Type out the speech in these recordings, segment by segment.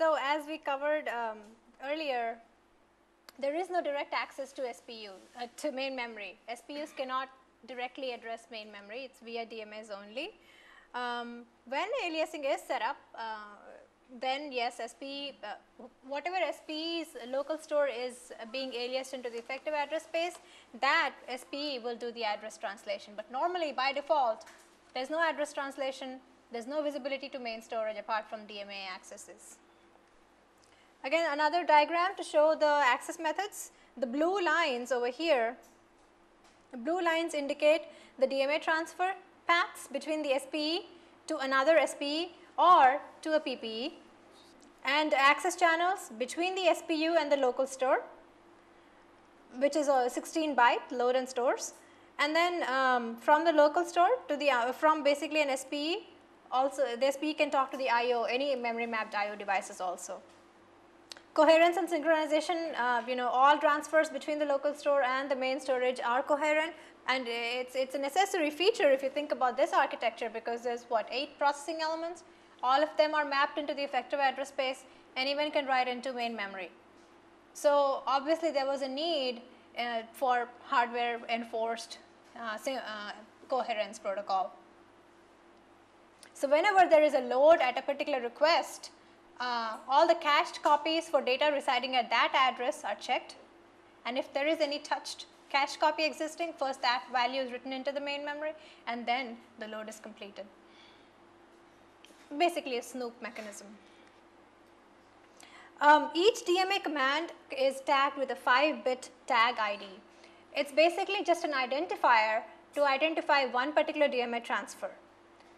So, as we covered um, earlier, there is no direct access to SPU, uh, to main memory. SPUs cannot directly address main memory, it is via DMAs only. Um, when aliasing is set up, uh, then yes, SP, uh, whatever SPE's local store is being aliased into the effective address space, that SPE will do the address translation. But normally by default, there is no address translation, there is no visibility to main storage apart from DMA accesses. Again another diagram to show the access methods. The blue lines over here, the blue lines indicate the DMA transfer paths between the SPE to another SPE or to a PPE and access channels between the SPU and the local store which is a 16 byte load and stores and then um, from the local store to the uh, from basically an SPE also the SPE can talk to the IO any memory mapped IO devices also. Coherence and synchronization, uh, you know, all transfers between the local store and the main storage are coherent and it's, it's a necessary feature if you think about this architecture because there's what 8 processing elements, all of them are mapped into the effective address space, anyone can write into main memory. So obviously there was a need uh, for hardware enforced uh, uh, coherence protocol. So whenever there is a load at a particular request, uh, all the cached copies for data residing at that address are checked and if there is any touched cache copy existing first that value is written into the main memory and then the load is completed. Basically a snoop mechanism. Um, each DMA command is tagged with a 5 bit tag ID. It is basically just an identifier to identify one particular DMA transfer.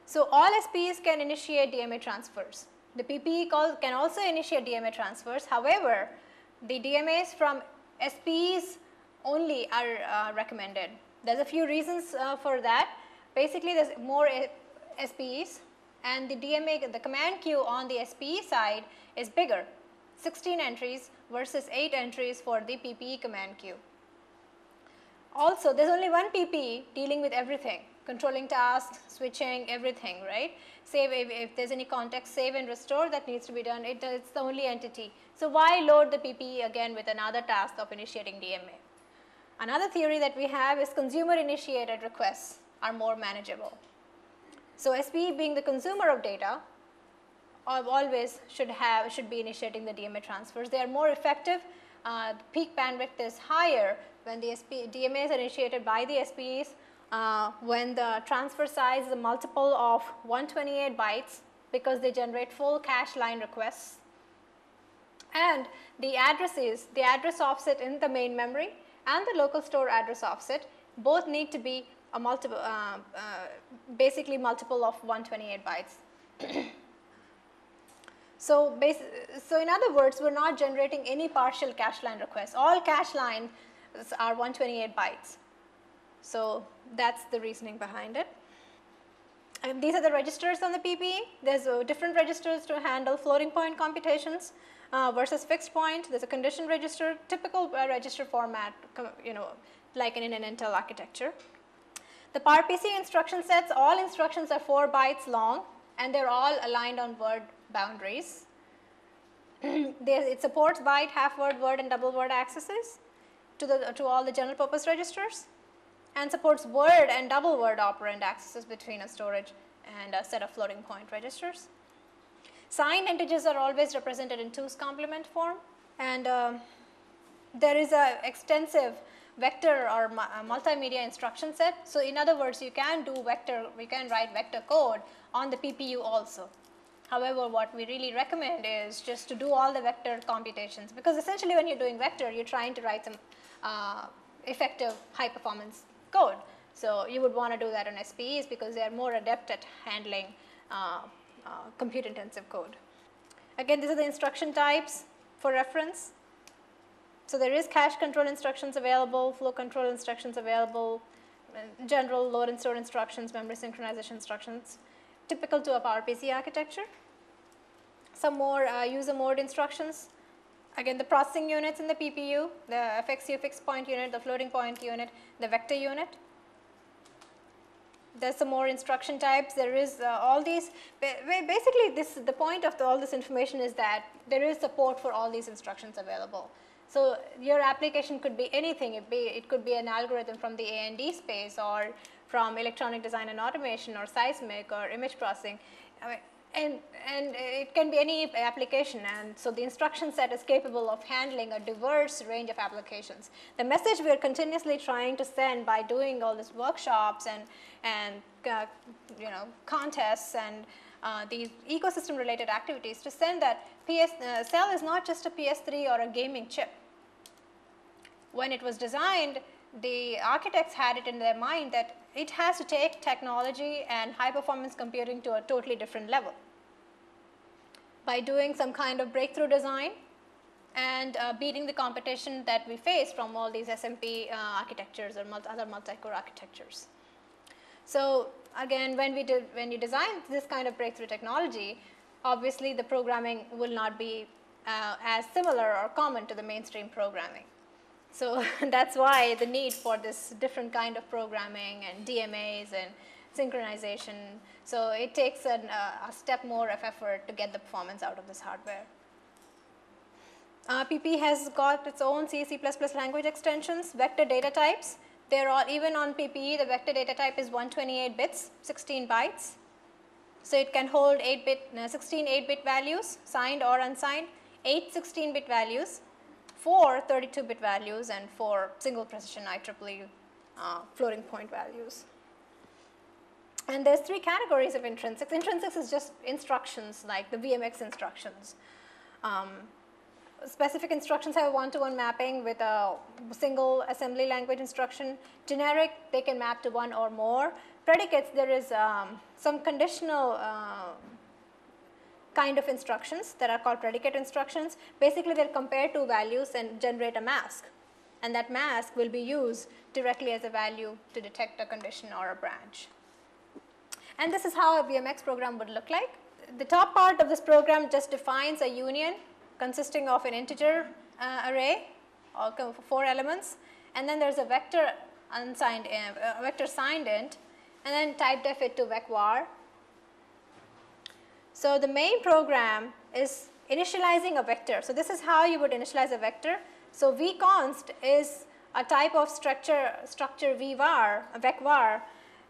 So all SPs can initiate DMA transfers. The PPE can also initiate DMA transfers. However, the DMAs from SPEs only are uh, recommended. There's a few reasons uh, for that. Basically, there's more SPEs and the DMA, the command queue on the SPE side is bigger, 16 entries versus 8 entries for the PPE command queue. Also, there's only one PPE dealing with everything controlling tasks, switching, everything, right? Save if, if, there's any context, save and restore that needs to be done, it, it's the only entity. So why load the PPE again with another task of initiating DMA? Another theory that we have is consumer initiated requests are more manageable. So SPE being the consumer of data always should have should be initiating the DMA transfers. They are more effective. Uh, peak bandwidth is higher when the SP, DMAs are initiated by the SPEs uh, when the transfer size is a multiple of 128 bytes because they generate full cache line requests and the addresses, the address offset in the main memory and the local store address offset both need to be a multiple, uh, uh, basically multiple of 128 bytes. so, so in other words, we're not generating any partial cache line requests. All cache lines are 128 bytes. So that's the reasoning behind it. These are the registers on the PPE. There's uh, different registers to handle floating point computations uh, versus fixed point. There's a condition register, typical uh, register format, you know, like in an Intel architecture. The PowerPC instruction sets, all instructions are 4 bytes long and they're all aligned on word boundaries. it supports byte, half word, word and double word accesses to, the, to all the general purpose registers and supports word and double word operand accesses between a storage and a set of floating point registers. Signed integers are always represented in 2's complement form and uh, there is a extensive vector or multimedia instruction set. So, in other words you can do vector, we can write vector code on the PPU also. However, what we really recommend is just to do all the vector computations because essentially when you are doing vector you are trying to write some uh, effective high performance code. So you would want to do that on SPEs because they are more adept at handling uh, uh, compute intensive code. Again, these are the instruction types for reference. So there is cache control instructions available, flow control instructions available, general load and store instructions, memory synchronization instructions, typical to a PowerPC architecture. Some more uh, user mode instructions Again the processing units in the PPU, the FXU fixed point unit, the floating point unit, the vector unit. there's some more instruction types. There is uh, all these, basically this, the point of the, all this information is that there is support for all these instructions available. So your application could be anything. It, be, it could be an algorithm from the A&D space or from electronic design and automation or seismic or image processing. I mean, and, and it can be any application and so the instruction set is capable of handling a diverse range of applications. The message we are continuously trying to send by doing all these workshops and, and uh, you know, contests and uh, these ecosystem related activities to send that PS, uh, cell is not just a PS3 or a gaming chip. When it was designed, the architects had it in their mind that it has to take technology and high performance computing to a totally different level. By doing some kind of breakthrough design and uh, beating the competition that we face from all these SMP uh, architectures or multi other multi-core architectures. So again, when we did, when you design this kind of breakthrough technology, obviously the programming will not be uh, as similar or common to the mainstream programming. So that's why the need for this different kind of programming and DMAs and synchronization. So it takes an, uh, a step more of effort to get the performance out of this hardware. Uh, PP has got its own C, C++ language extensions, vector data types. They're all, even on PPE, the vector data type is 128 bits, 16 bytes. So it can hold 8 bit, uh, 16 8 bit values, signed or unsigned, 8 16 bit values, four 32 bit values and four single precision IEEE uh, floating point values. And there's three categories of intrinsics. Intrinsics is just instructions like the VMX instructions. Um, specific instructions have one-to-one -one mapping with a single assembly language instruction. Generic, they can map to one or more. Predicates, there is um, some conditional uh, kind of instructions that are called predicate instructions. Basically, they'll compare two values and generate a mask. And that mask will be used directly as a value to detect a condition or a branch. And this is how a VMX program would look like. The top part of this program just defines a union consisting of an integer uh, array four elements and then there's a vector unsigned uh, vector signed int and then type def it to vec_var so the main program is initializing a vector. So this is how you would initialize a vector. So vconst is a type of structure, structure vvar, a vec_var,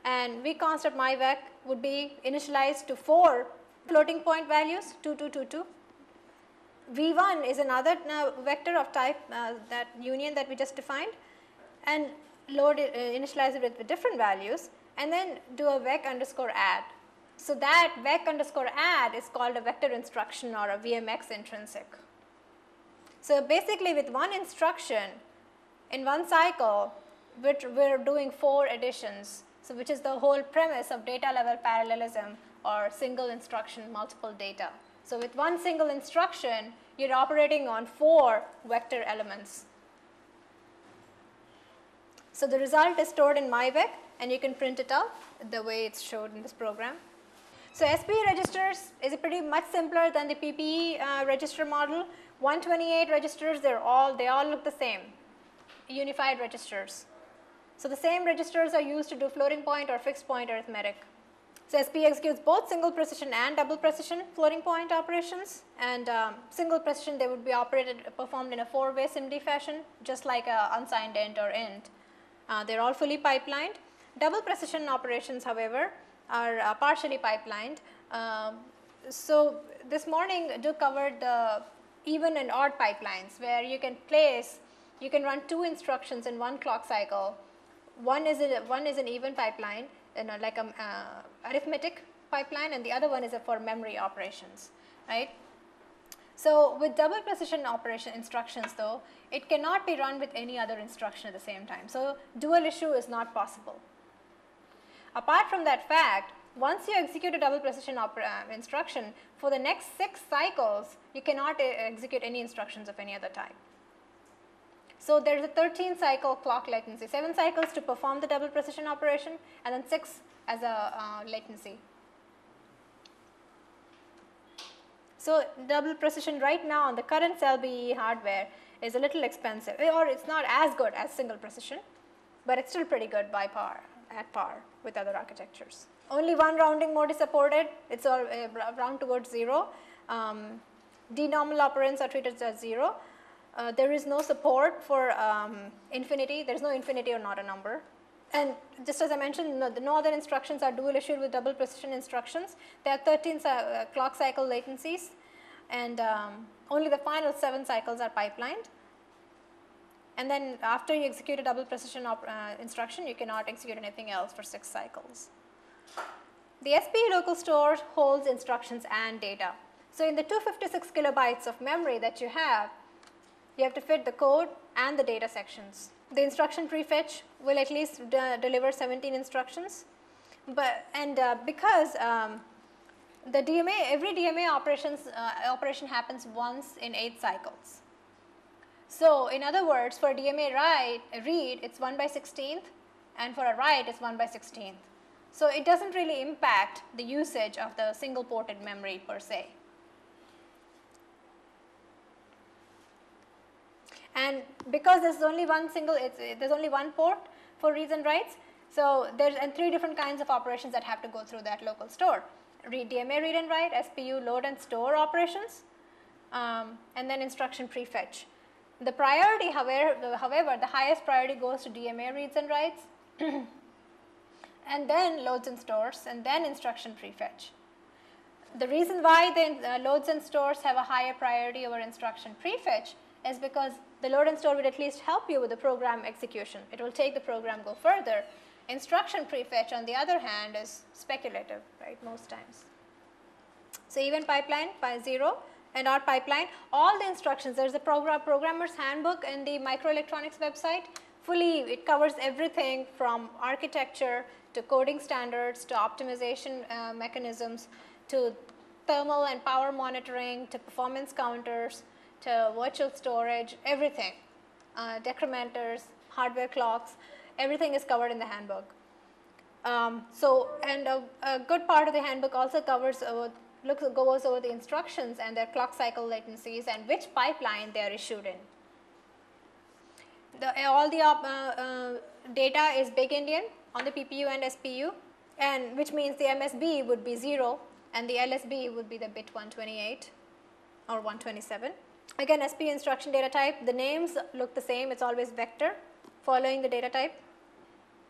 and vconst of myvec would be initialized to four floating point values, 2222. v1 is another uh, vector of type uh, that union that we just defined, and load it, uh, initialize it with different values, and then do a vec underscore add. So that vec underscore add is called a vector instruction or a VMX intrinsic. So basically with one instruction in one cycle, we're, we're doing four additions. So which is the whole premise of data level parallelism or single instruction multiple data. So with one single instruction, you're operating on four vector elements. So the result is stored in myvec and you can print it out the way it's showed in this program. So SPE registers is pretty much simpler than the PPE uh, register model. 128 registers, they're all, they all look the same, unified registers. So the same registers are used to do floating point or fixed point arithmetic. So SPE executes both single precision and double precision floating point operations and um, single precision they would be operated performed in a four way SIMD fashion just like a unsigned int or int. Uh, they're all fully pipelined. Double precision operations however are uh, partially pipelined. Um, so this morning Duke covered the even and odd pipelines where you can place, you can run two instructions in one clock cycle. One is, a, one is an even pipeline, you know, like a uh, arithmetic pipeline and the other one is for memory operations, right. So with double precision operation instructions though, it cannot be run with any other instruction at the same time. So dual issue is not possible. Apart from that fact, once you execute a double precision uh, instruction, for the next 6 cycles, you cannot uh, execute any instructions of any other type. So there is a 13 cycle clock latency, 7 cycles to perform the double precision operation and then 6 as a uh, latency. So double precision right now on the current CellBE hardware is a little expensive or it's not as good as single precision, but it's still pretty good by par at par with other architectures. Only one rounding mode is supported, it is all uh, round towards 0. Um, denormal operands are treated as 0. Uh, there is no support for um, infinity, there is no infinity or not a number. And just as I mentioned, no, no other instructions are dual issued with double precision instructions. There are 13 uh, clock cycle latencies and um, only the final 7 cycles are pipelined. And then after you execute a double precision uh, instruction, you cannot execute anything else for 6 cycles. The SPU local store holds instructions and data. So in the 256 kilobytes of memory that you have, you have to fit the code and the data sections. The instruction prefetch will at least deliver 17 instructions, but and uh, because um, the DMA, every DMA operations uh, operation happens once in 8 cycles. So in other words, for DMA write, read, it's 1 by 16th, and for a write, it's 1 by 16th. So it doesn't really impact the usage of the single ported memory per se. And because there's only one single, there's only one port for reads and writes, so there's and three different kinds of operations that have to go through that local store. Read, DMA read and write, SPU load and store operations, um, and then instruction prefetch. The priority, however, however, the highest priority goes to DMA reads and writes, and then loads and stores, and then instruction prefetch. The reason why the uh, loads and stores have a higher priority over instruction prefetch is because the load and store will at least help you with the program execution. It will take the program go further. Instruction prefetch on the other hand is speculative, right, most times. So even pipeline by 0 and our pipeline, all the instructions, there is a program, programmer's handbook in the microelectronics website, fully it covers everything from architecture to coding standards to optimization uh, mechanisms to thermal and power monitoring to performance counters to virtual storage, everything, uh, decrementers, hardware clocks, everything is covered in the handbook. Um, so, and a, a, good part of the handbook also covers uh, looks goes over the instructions and their clock cycle latencies and which pipeline they are issued in. The, all the uh, uh, data is big Endian on the PPU and SPU and which means the MSB would be 0 and the LSB would be the bit 128 or 127. Again SP instruction data type, the names look the same, it is always vector following the data type.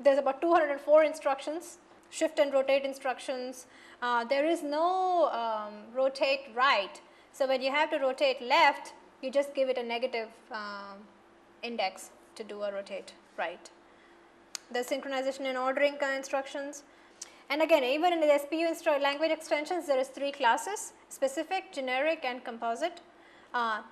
There is about 204 instructions, shift and rotate instructions. Uh, there is no um, rotate right. So, when you have to rotate left, you just give it a negative um, index to do a rotate right. The synchronization and ordering instructions. And again even in the SPU language extensions there is three classes specific, generic and composite. Uh,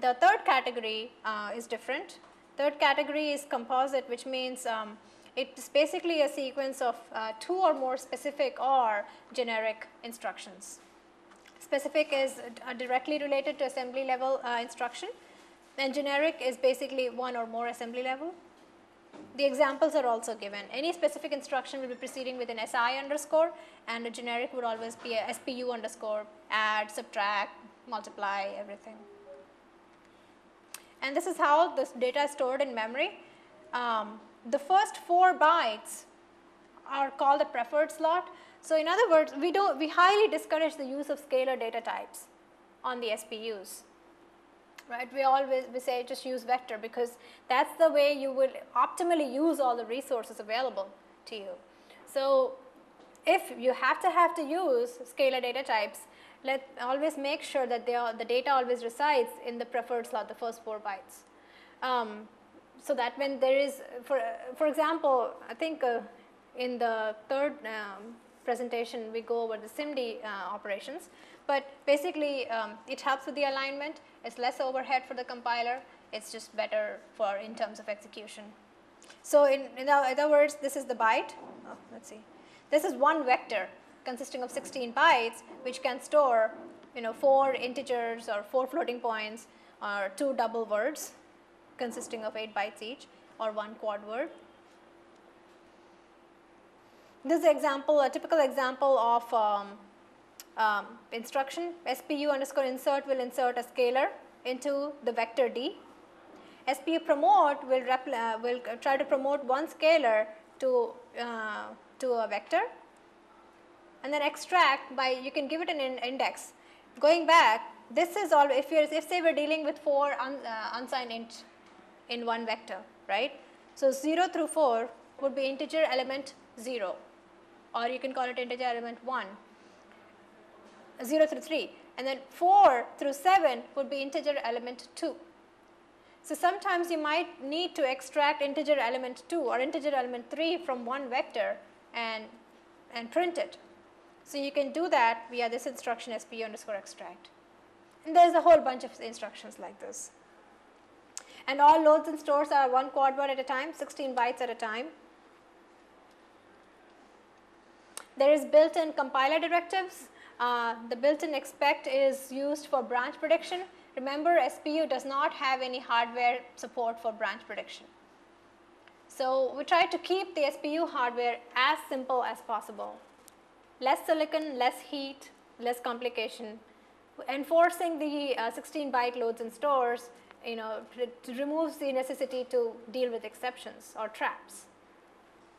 the third category uh, is different. Third category is composite which means um, it is basically a sequence of uh, two or more specific or generic instructions. Specific is uh, directly related to assembly level uh, instruction and generic is basically one or more assembly level. The examples are also given. Any specific instruction will be proceeding with an SI underscore and a generic would always be a SPU underscore, add, subtract, multiply, everything. And this is how this data is stored in memory. Um, the first four bytes are called the preferred slot. So in other words, we don't we highly discourage the use of scalar data types on the SPUs. Right? We always we say just use vector because that's the way you will optimally use all the resources available to you. So if you have to have to use scalar data types, let always make sure that they are, the data always resides in the preferred slot, the first 4 bytes. Um, so that when there is, for, for example, I think uh, in the third um, presentation we go over the SIMD uh, operations, but basically um, it helps with the alignment, it's less overhead for the compiler, it's just better for in terms of execution. So in, in other words, this is the byte, oh, let's see, this is one vector consisting of 16 bytes which can store you know 4 integers or 4 floating points or 2 double words consisting of 8 bytes each or 1 quad word. This example, a typical example of um, um, instruction SPU underscore insert will insert a scalar into the vector D. SPU promote will, uh, will try to promote one scalar to, uh, to a vector and then extract by you can give it an in index. Going back this is all if you if say we are dealing with 4 un, uh, unsigned int in one vector right. So, 0 through 4 would be integer element 0 or you can call it integer element 1 0 through 3 and then 4 through 7 would be integer element 2. So, sometimes you might need to extract integer element 2 or integer element 3 from one vector and, and print it. So, you can do that via this instruction sp underscore extract. And there is a whole bunch of instructions like this. And all loads and stores are one quad word at a time, 16 bytes at a time. There is built-in compiler directives. Uh, the built-in expect is used for branch prediction. Remember SPU does not have any hardware support for branch prediction. So, we try to keep the SPU hardware as simple as possible. Less silicon, less heat, less complication. Enforcing the uh, 16 byte loads and stores you know it removes the necessity to deal with exceptions or traps.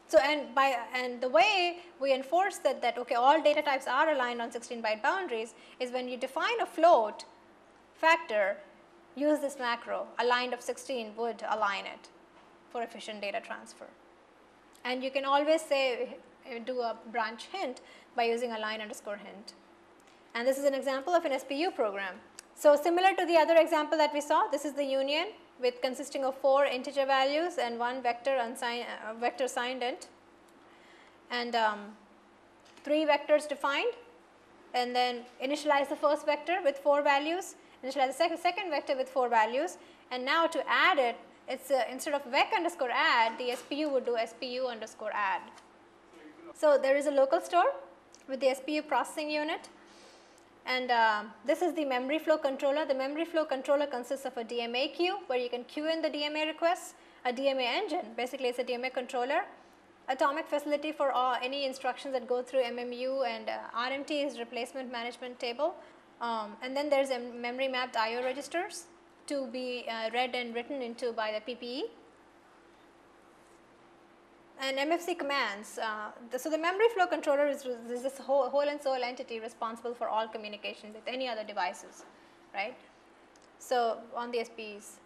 So, and by and the way we enforce that that okay all data types are aligned on 16 byte boundaries is when you define a float factor use this macro aligned of 16 would align it for efficient data transfer. And you can always say do a branch hint by using align underscore hint. And this is an example of an SPU program. So, similar to the other example that we saw this is the union with consisting of 4 integer values and one vector unsigned uh, vector signed int and um, 3 vectors defined and then initialize the first vector with 4 values, initialize the second, second vector with 4 values and now to add it it's uh, instead of vec underscore add the SPU would do SPU underscore add. So, there is a local store with the SPU processing unit and uh, this is the memory flow controller. The memory flow controller consists of a DMA queue where you can queue in the DMA requests, a DMA engine basically it's a DMA controller, atomic facility for all, any instructions that go through MMU and uh, RMT is replacement management table um, and then there is a memory mapped IO registers to be uh, read and written into by the PPE and MFC commands. Uh, the, so the memory flow controller is, is this whole, whole, and soul entity responsible for all communication with any other devices, right? So on the SPEs.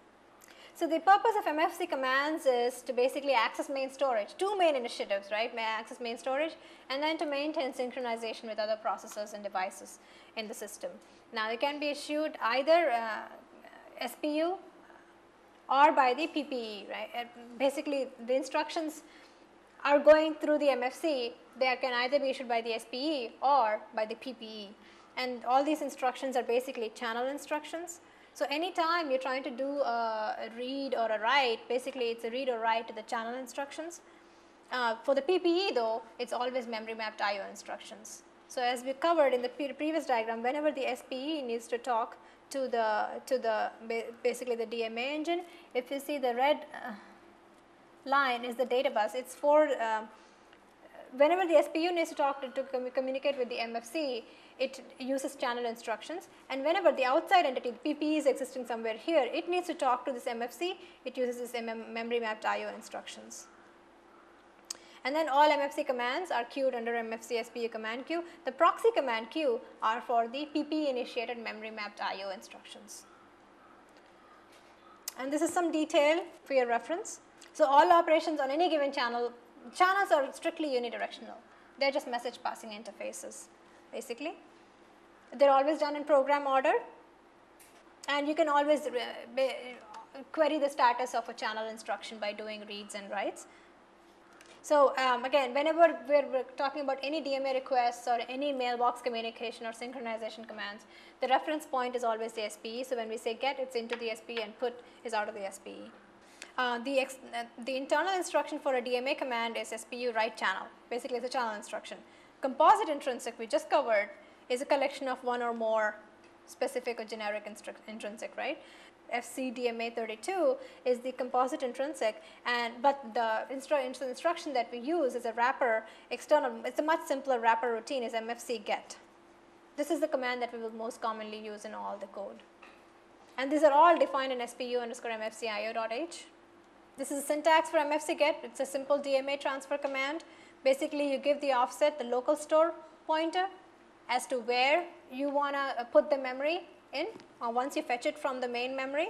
So the purpose of MFC commands is to basically access main storage, two main initiatives, right? May access main storage and then to maintain synchronization with other processors and devices in the system. Now they can be issued either uh, SPU or by the PPE, right? Uh, basically the instructions are going through the MFC, they can either be issued by the SPE or by the PPE. And all these instructions are basically channel instructions. So anytime you're trying to do a, read or a write, basically it's a read or write to the channel instructions. Uh, for the PPE though, it's always memory mapped IO instructions. So as we covered in the previous diagram, whenever the SPE needs to talk to the, to the basically the DMA engine, if you see the red uh, line is the data bus. It's for uh, whenever the SPU needs to talk to, to com communicate with the MFC, it uses channel instructions and whenever the outside entity the PPE is existing somewhere here, it needs to talk to this MFC, it uses this MM memory mapped IO instructions. And then all MFC commands are queued under MFC SPU command queue. The proxy command queue are for the PPE initiated memory mapped IO instructions. And this is some detail for your reference. So, all operations on any given channel, channels are strictly unidirectional. They are just message passing interfaces basically. They are always done in program order and you can always uh, query the status of a channel instruction by doing reads and writes. So, um, again whenever we are talking about any DMA requests or any mailbox communication or synchronization commands, the reference point is always the SPE. So, when we say get it is into the SPE and put is out of the SPE. Uh, the, uh, the internal instruction for a DMA command is SPU write channel, basically it's a channel instruction. Composite intrinsic we just covered is a collection of one or more specific or generic intrinsic, right? FCDMA 32 is the composite intrinsic and but the instru instruction that we use is a wrapper external, it's a much simpler wrapper routine is MFC get. This is the command that we will most commonly use in all the code. And these are all defined in SPU underscore MFCIO.h This is a syntax for MFC get. It's a simple DMA transfer command. Basically, you give the offset, the local store pointer as to where you want to uh, put the memory in uh, once you fetch it from the main memory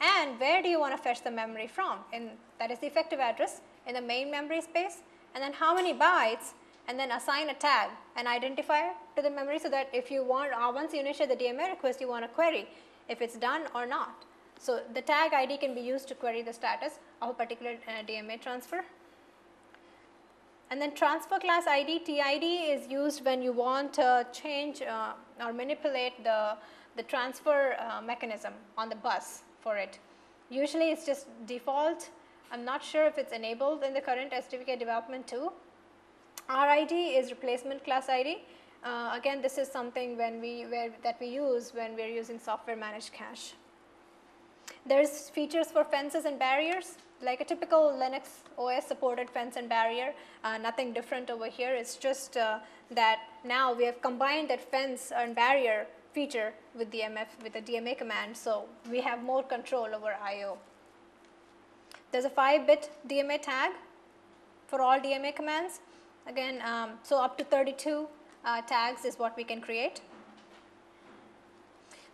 and where do you want to fetch the memory from in that is the effective address in the main memory space and then how many bytes and then assign a tag an identifier to the memory so that if you want uh, once you initiate the DMA request you want to query if it's done or not. So, the tag ID can be used to query the status of a particular uh, DMA transfer. And then transfer class ID, TID is used when you want to change uh, or manipulate the, the transfer uh, mechanism on the bus for it. Usually it's just default. I'm not sure if it's enabled in the current SDK development too. RID is replacement class ID. Uh, again, this is something when we where, that we use when we are using software managed cache. There's features for fences and barriers like a typical Linux OS supported fence and barrier, uh, nothing different over here. It's just uh, that now we have combined that fence and barrier feature with the MF with the DMA command. So we have more control over I/O. There's a 5-bit DMA tag for all DMA commands. Again, um, so up to 32 uh, tags is what we can create.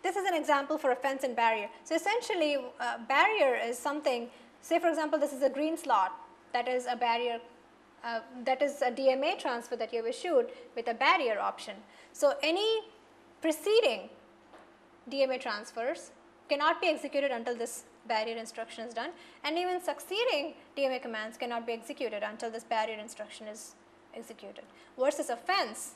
This is an example for a fence and barrier. So essentially, uh, barrier is something. Say for example, this is a green slot that is a barrier. Uh, that is a DMA transfer that you have issued with a barrier option. So any preceding DMA transfers cannot be executed until this barrier instruction is done and even succeeding DMA commands cannot be executed until this barrier instruction is executed versus a fence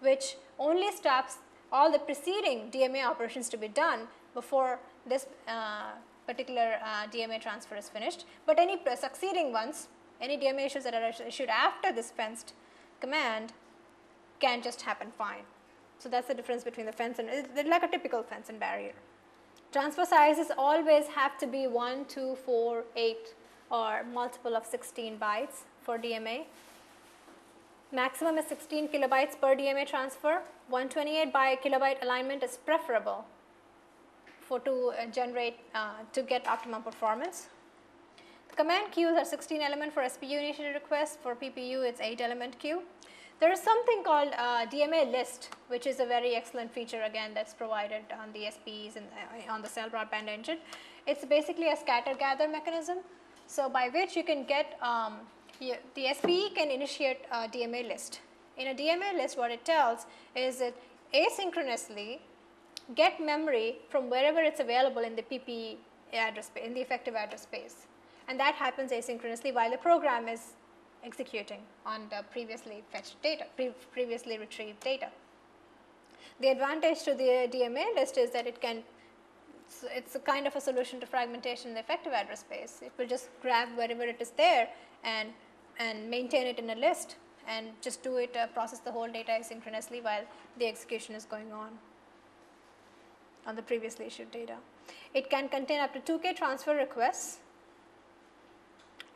which only stops all the preceding DMA operations to be done before this uh, particular uh, DMA transfer is finished, but any succeeding ones, any DMA issues that are issued after this fenced command can just happen fine. So that's the difference between the fence and like a typical fence and barrier. Transfer sizes always have to be 1, 2, 4, 8 or multiple of 16 bytes for DMA. Maximum is 16 kilobytes per DMA transfer. 128 by kilobyte alignment is preferable for to uh, generate uh, to get optimum performance. The command queues are 16 element for SPU initiated request. For PPU, it's 8 element queue. There is something called uh, DMA list, which is a very excellent feature again that's provided on the SPEs and uh, on the cell broadband engine. It's basically a scatter gather mechanism. So by which you can get, um, the SPE can initiate a DMA list. In a DMA list, what it tells is that asynchronously get memory from wherever it's available in the PPE address space, in the effective address space. And that happens asynchronously while the program is executing on the previously fetched data, pre previously retrieved data. The advantage to the DMA list is that it can, it's a kind of a solution to fragmentation in the effective address space. It will just grab wherever it is there and, and maintain it in a list and just do it, uh, process the whole data asynchronously while the execution is going on on the previously issued data. It can contain up to 2K transfer requests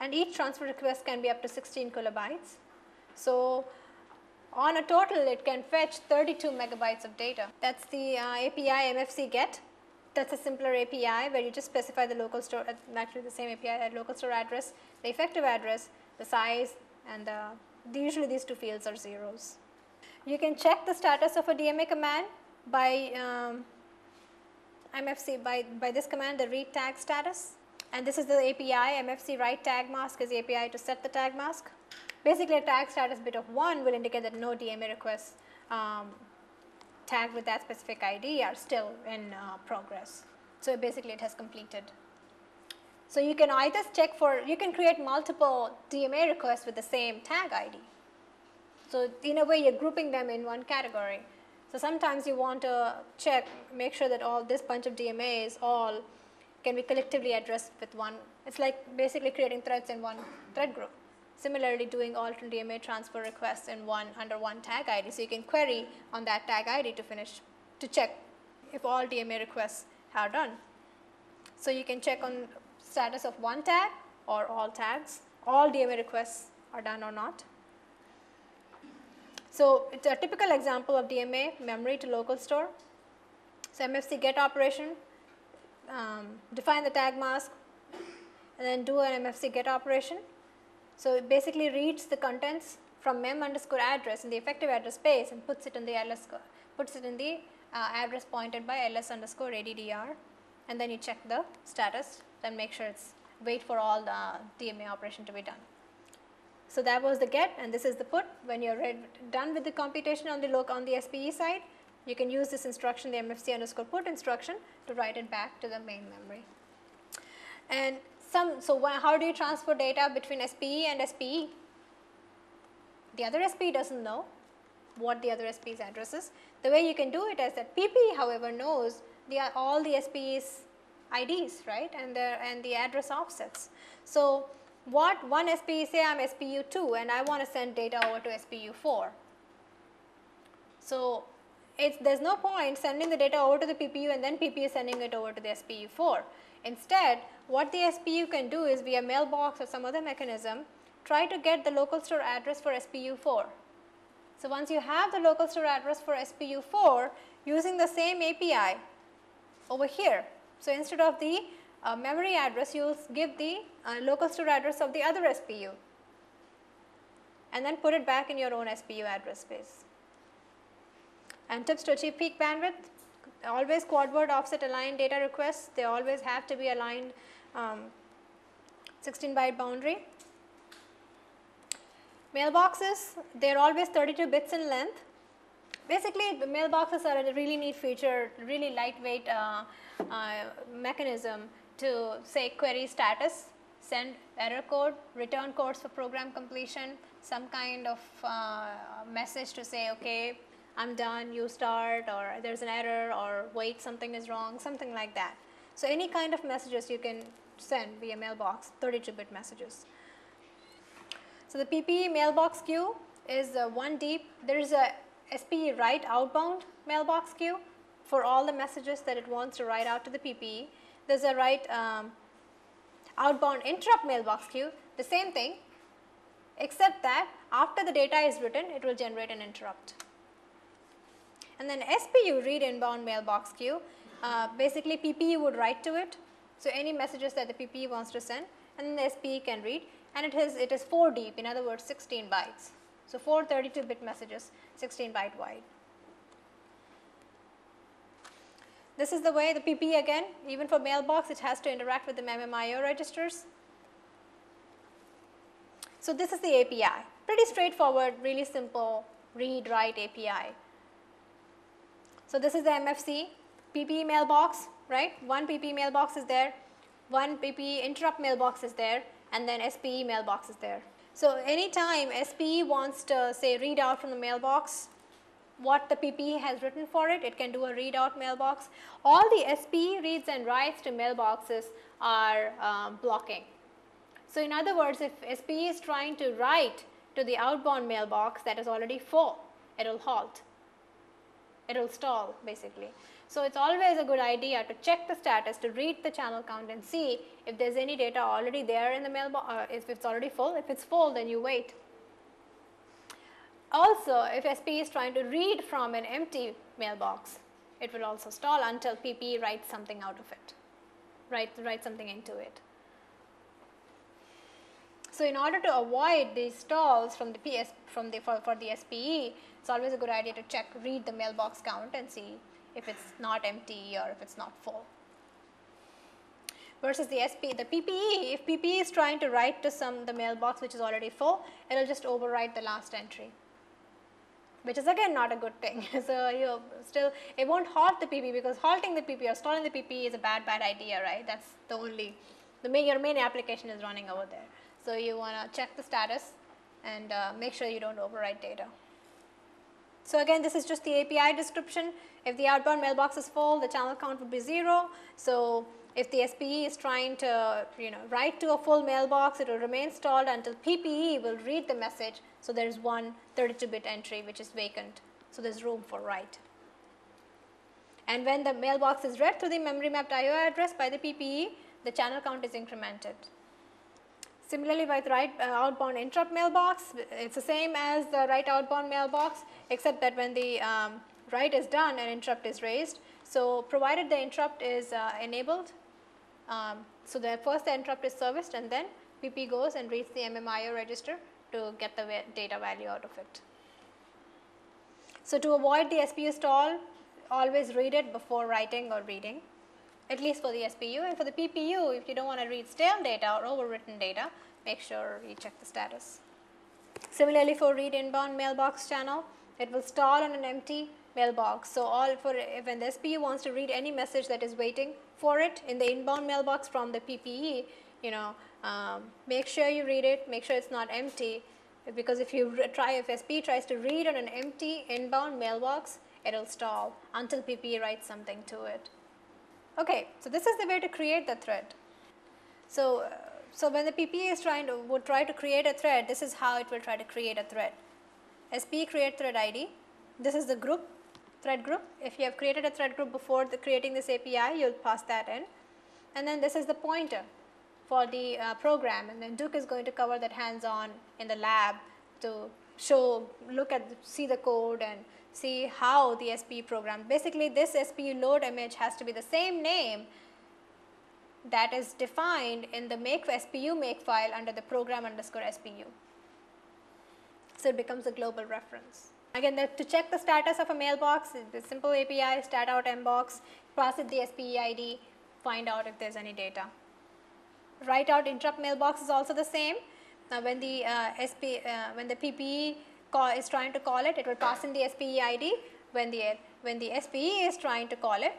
and each transfer request can be up to 16 kilobytes. So, on a total it can fetch 32 megabytes of data. That is the uh, API MFC get. That is a simpler API where you just specify the local store, uh, actually the same API, that local store address, the effective address, the size and the, usually these two fields are zeros. You can check the status of a DMA command by um, MFC, by, by this command the read tag status and this is the API MFC write tag mask is the API to set the tag mask. Basically a tag status bit of 1 will indicate that no DMA requests um, tagged with that specific ID are still in uh, progress. So basically it has completed. So you can either check for, you can create multiple DMA requests with the same tag ID. So in a way you're grouping them in one category. So sometimes you want to check, make sure that all this bunch of DMAs all can be collectively addressed with one. It's like basically creating threads in one thread group. Similarly, doing all DMA transfer requests in one under one tag ID. So you can query on that tag ID to finish to check if all DMA requests are done. So you can check on status of one tag or all tags, all DMA requests are done or not. So it's a typical example of DMA memory to local store. So MFC get operation um, define the tag mask, and then do an MFC get operation. So, it basically reads the contents from mem underscore address in the effective address space and puts it in the ls puts it in the uh, address pointed by ls underscore addr and then you check the status then make sure it's wait for all the DMA operation to be done. So, that was the get and this is the put when you are done with the computation on the loc on the SPE side you can use this instruction the MFC underscore put instruction to write it back to the main memory. And some, so how do you transfer data between SPE and SPE? The other SPE does not know what the other SPE's address is. The way you can do it is that PPE however knows the, all the SPE's IDs right and the, and the address offsets. So, what one SPE say I am SPU 2 and I want to send data over to SPU 4. So, it's there is no point sending the data over to the PPU and then PPU sending it over to the SPU 4. Instead, what the SPU can do is via mailbox or some other mechanism try to get the local store address for SPU 4. So, once you have the local store address for SPU 4 using the same API over here. So, instead of the uh, memory address you will give the uh, local store address of the other SPU and then put it back in your own SPU address space. And tips to achieve peak bandwidth, always quad word offset aligned data requests, they always have to be aligned um, 16 byte boundary. Mailboxes, they are always 32 bits in length. Basically, the mailboxes are a really neat feature, really lightweight uh, uh, mechanism to say query status, send error code, return codes for program completion, some kind of uh, message to say, okay, I'm done, you start or there's an error or wait something is wrong, something like that. So, any kind of messages you can send via mailbox 32 bit messages. So, the PPE mailbox queue is uh, one deep, there is a SPE write outbound mailbox queue for all the messages that it wants to write out to the PPE. There is a write um, outbound interrupt mailbox queue, the same thing except that after the data is written it will generate an interrupt and then SPU read inbound mailbox queue uh, basically PPE would write to it. So, any messages that the PPE wants to send and then the SPE can read and it is it is 4 deep in other words 16 bytes. So, 4 32 bit messages 16 byte wide. This is the way the PP again even for mailbox it has to interact with the MMIO registers. So, this is the API pretty straightforward really simple read write API. So, this is the MFC PP mailbox right one PP mailbox is there one PP interrupt mailbox is there and then SPE mailbox is there. So, anytime SPE wants to say read out from the mailbox what the PPE has written for it, it can do a read out mailbox. All the SPE reads and writes to mailboxes are um, blocking. So, in other words if SPE is trying to write to the outbound mailbox that is already full, it will halt it will stall basically. So, it is always a good idea to check the status to read the channel count and see if there is any data already there in the mailbox uh, if it is already full. If it is full then you wait. Also if SP is trying to read from an empty mailbox it will also stall until PP writes something out of it, write, write something into it. So, in order to avoid these stalls from the PS from the for, for the SPE it's always a good idea to check, read the mailbox count and see if it's not empty or if it's not full. Versus the SP, the PPE, if PPE is trying to write to some the mailbox which is already full, it will just overwrite the last entry which is again not a good thing. so, you still it not halt the PP because halting the PP or stalling the PP is a bad bad idea right that is the only the main your main application is running over there. So, you want to check the status and uh, make sure you do not overwrite data. So, again this is just the API description. If the outbound mailbox is full, the channel count would be 0. So, if the SPE is trying to you know write to a full mailbox, it will remain stalled until PPE will read the message. So, there is one 32 bit entry which is vacant. So, there is room for write. And when the mailbox is read through the memory mapped IO address by the PPE, the channel count is incremented. Similarly, with write uh, outbound interrupt mailbox, it is the same as the write outbound mailbox except that when the um, write is done an interrupt is raised. So, provided the interrupt is uh, enabled Um, so the first the interrupt is serviced and then PP goes and reads the MMIO register to get the data value out of it. So to avoid the SPU stall, always read it before writing or reading, at least for the SPU and for the PPU, if you don't want to read stale data or overwritten data, make sure you check the status. Similarly for read inbound mailbox channel, it will stall on an empty mailbox. So all for when the SPU wants to read any message that is waiting for it in the inbound mailbox from the PPE, you know, um, make sure you read it, make sure it's not empty because if you try, if SP tries to read on an empty inbound mailbox, it will stall until PPE writes something to it. Okay, so this is the way to create the thread. So, uh, so when the PPE is trying to, would try to create a thread, this is how it will try to create a thread. SP create thread ID, this is the group, thread group. If you have created a thread group before creating this API, you will pass that in. And then this is the pointer for the uh, program and then Duke is going to cover that hands on in the lab to show, look at, see the code and see how the SPU program. Basically this SPU load image has to be the same name that is defined in the make SPU make file under the program underscore SPU. So it becomes a global reference. Again to check the status of a mailbox, the simple API stat out mbox, pass it the SPE ID, find out if there is any data write out interrupt mailbox is also the same. Now, when the uh, SP, uh, when the PPE call is trying to call it, it will pass in the SPE ID. When the when the SPE is trying to call it,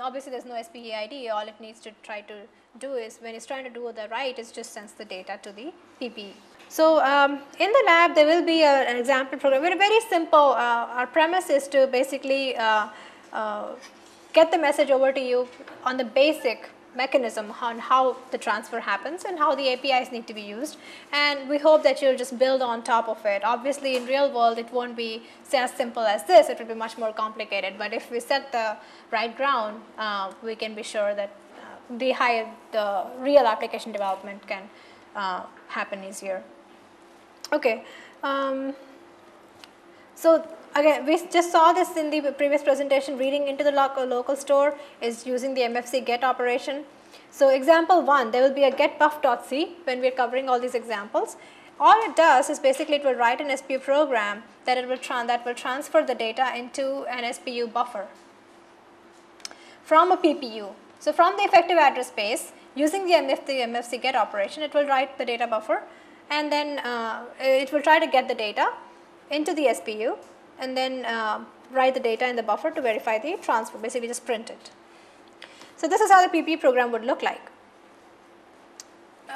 obviously there is no SPE ID. All it needs to try to do is when it's trying to do the write, it just sends the data to the PPE. So, um, in the lab there will be a, an example program. Very very simple. Uh, our premise is to basically uh, uh, get the message over to you on the basic mechanism on how the transfer happens and how the APIs need to be used and we hope that you'll just build on top of it. Obviously in real world it won't be as simple as this, it will be much more complicated but if we set the right ground uh, we can be sure that uh, the higher the real application development can uh, happen easier. Okay. Um, so again we just saw this in the previous presentation reading into the local, local store is using the MFC get operation. So example 1 there will be a get buff.c when we are covering all these examples. All it does is basically it will write an SPU program that it will that will transfer the data into an SPU buffer from a PPU. So from the effective address space using the MFC, MFC get operation it will write the data buffer and then uh, it will try to get the data into the SPU and then uh, write the data in the buffer to verify the transfer, basically just print it. So this is how the PP program would look like.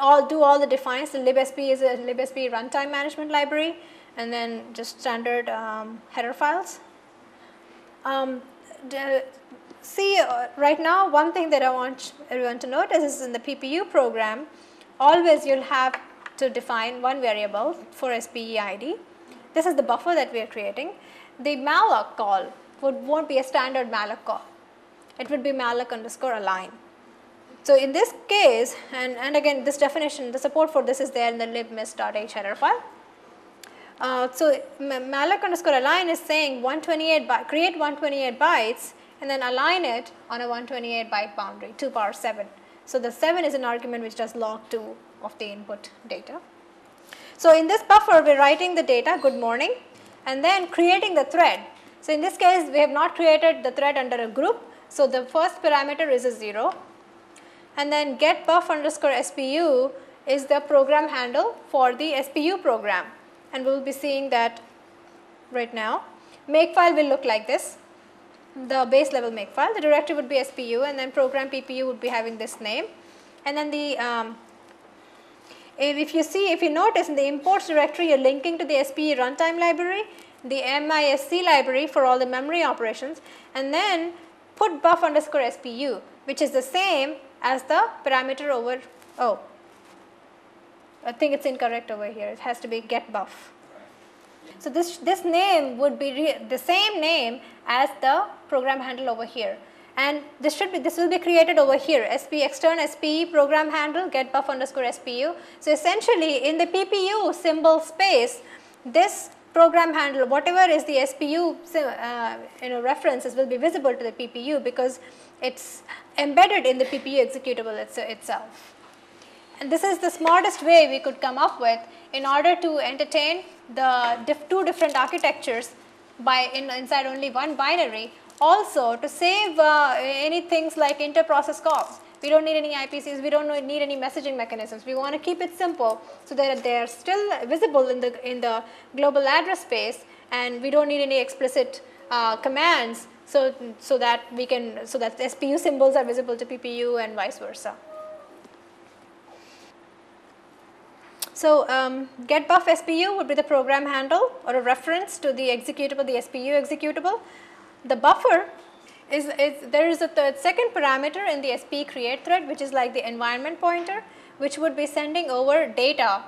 All do all the defines, the libspe is a libspe runtime management library and then just standard um, header files. Um, see uh, right now one thing that I want everyone to notice is in the PPU program always you will have to define one variable for SPE ID this is the buffer that we are creating. The malloc call would won't be a standard malloc call. It would be malloc underscore align. So in this case, and, and again this definition, the support for this is there in the libmisc.h header file. Uh, so malloc underscore align is saying 128 by, create 128 bytes and then align it on a 128 byte boundary 2 power 7. So the 7 is an argument which does log 2 of the input data. So in this buffer we are writing the data good morning and then creating the thread. So in this case we have not created the thread under a group. So the first parameter is a 0 and then get buff underscore SPU is the program handle for the SPU program and we will be seeing that right now. Makefile will look like this, the base level makefile, the directory would be SPU and then program PPU would be having this name and then the um, if you see, if you notice in the imports directory, you're linking to the SPE runtime library, the MISC library for all the memory operations, and then put buff underscore SPU, which is the same as the parameter over, oh, I think it's incorrect over here. It has to be get buff. So this, this name would be the same name as the program handle over here and this should be this will be created over here sp extern spe program handle get buff underscore spu. So essentially in the PPU symbol space this program handle, whatever is the SPU uh, you know, references will be visible to the PPU because it's embedded in the PPU executable it's, itself. And this is the smartest way we could come up with in order to entertain the diff two different architectures by in, inside only one binary. Also to save uh, any things like inter-process calls. We don't need any IPCs, we don't need any messaging mechanisms. We want to keep it simple so that they are still visible in the, in the global address space and we don't need any explicit uh, commands so, so that we can, so that SPU symbols are visible to PPU and vice versa. So, um, getBuff SPU would be the program handle or a reference to the executable, the SPU executable. The buffer is, is there is a third second parameter in the SP create thread which is like the environment pointer which would be sending over data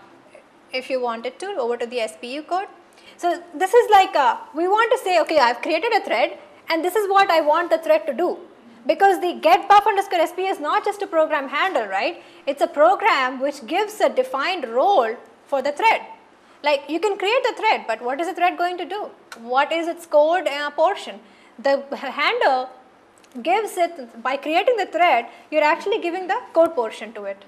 if you wanted to over to the SPU code. So, this is like a, we want to say okay I have created a thread and this is what I want the thread to do. Because the get buff underscore SP is not just a program handle right? It is a program which gives a defined role for the thread. Like you can create the thread but what is the thread going to do? What is its code uh, portion the handle gives it by creating the thread you are actually giving the code portion to it